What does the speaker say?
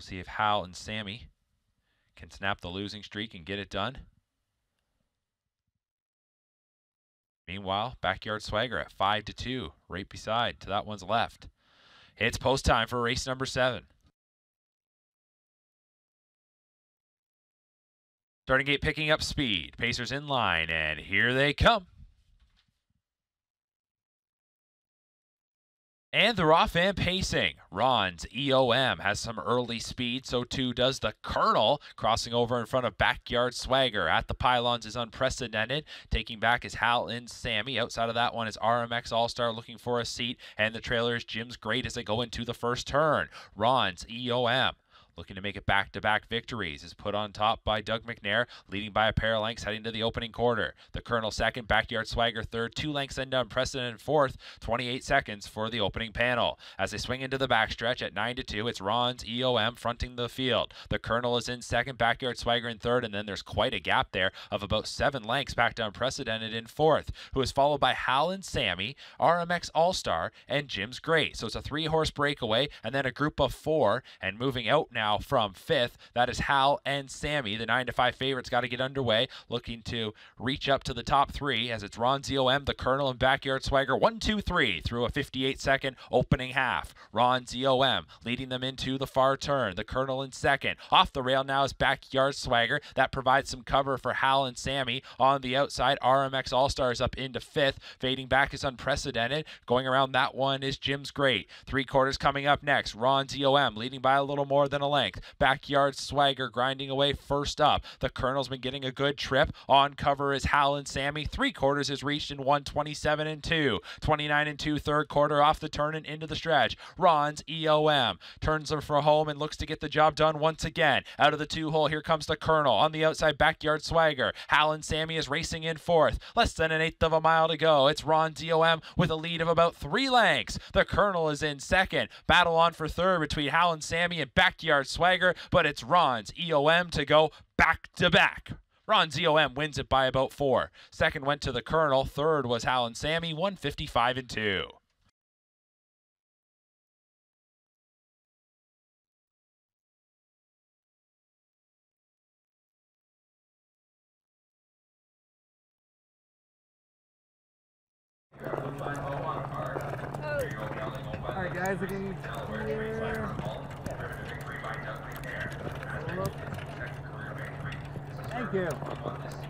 We'll see if Hal and Sammy can snap the losing streak and get it done. Meanwhile, backyard swagger at five to two, right beside to that one's left. It's post time for race number seven. Starting gate picking up speed. Pacers in line, and here they come. And they're off and pacing. Ron's EOM has some early speed, so too does the Colonel. Crossing over in front of Backyard Swagger at the pylons is unprecedented. Taking back is Hal and Sammy. Outside of that one is RMX All Star looking for a seat, and the trailer is Jim's Great as they go into the first turn. Ron's EOM looking to make it back-to-back victories is put on top by Doug McNair, leading by a pair of lengths heading to the opening quarter. The Colonel second, Backyard Swagger third, two lengths end unprecedented fourth, 28 seconds for the opening panel. As they swing into the backstretch at 9 to 2, it's Ron's EOM fronting the field. The Colonel is in second, Backyard Swagger in third, and then there's quite a gap there of about seven lengths back to unprecedented in fourth, who is followed by Hal and Sammy, RMX All-Star, and Jim's Great. So it's a three-horse breakaway, and then a group of four, and moving out now now from fifth. That is Hal and Sammy. The 9 to 5 favorites got to get underway, looking to reach up to the top three as it's Ron ZOM, the Colonel, and Backyard Swagger. 1 2 3 through a 58 second opening half. Ron ZOM leading them into the far turn. The Colonel in second. Off the rail now is Backyard Swagger. That provides some cover for Hal and Sammy. On the outside, RMX All Stars up into fifth. Fading back is unprecedented. Going around that one is Jim's Great. Three quarters coming up next. Ron ZOM leading by a little more than a length length. Backyard swagger grinding away first up. The Colonel's been getting a good trip. On cover is Hal and Sammy. Three quarters is reached in 127 and 2. 29 and 2 third quarter off the turn and into the stretch. Ron's EOM turns them for home and looks to get the job done once again. Out of the two hole, here comes the Colonel. On the outside, Backyard Swagger. Hal and Sammy is racing in fourth. Less than an eighth of a mile to go. It's Ron's EOM with a lead of about three lengths. The Colonel is in second. Battle on for third between Hal and Sammy and Backyard Swagger, but it's Ron's EOM to go back to back. Ron ZOM wins it by about four. Second went to the Colonel. Third was Hal and Sammy, 155 and 2. Alright guys, again Thank you.